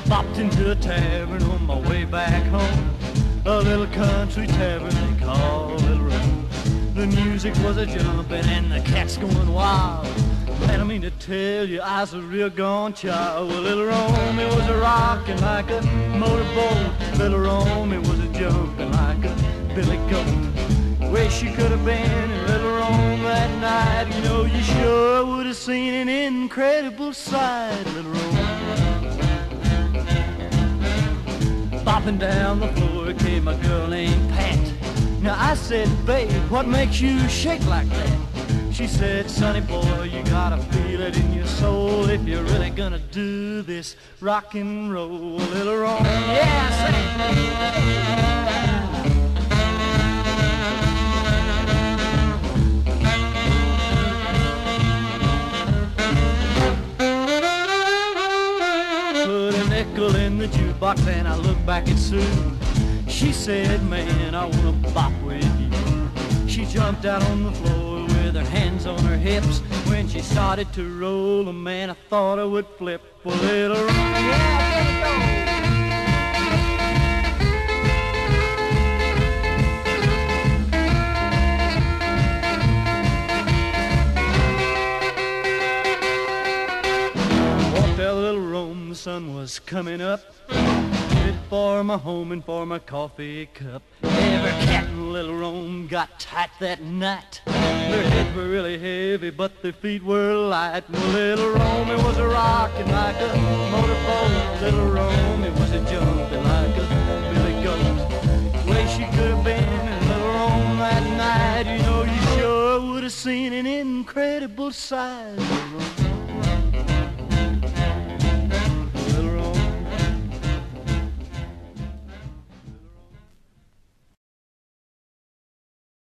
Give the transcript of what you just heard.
bopped into a tavern on my way back home. A little country tavern they call Little Rome. The music was a jumping and the cats going wild. And I mean to tell you, I was a real gone child. Well, Little Rome, it was a rocking like a motorboat. Little Rome, it was a jumping like a billy goat. Wish you could have been in Little Rome that night. You know, you sure would have seen an incredible sight, Little Rome. Bopping down the floor came a girl named Pat. Now I said, babe, what makes you shake like that? She said, sonny boy, you gotta feel it in your soul if you're really gonna do this rock and roll. Little Rome, yeah, sing. Nickel in the jukebox and I looked back at Sue. She said, man, I wanna bop with you. She jumped out on the floor with her hands on her hips. When she started to roll, oh, man, I thought I would flip a little. Yeah, sun was coming up. Headed for my home and for my coffee cup. Every cat in Little Rome got tight that night. Their heads were really heavy, but their feet were light. Little Rome, it was a rocking like a motorboat. Little Rome, it was a jumping like a billy goat. Way she could have been in Little Rome that night. You know, you sure would have seen an incredible sight.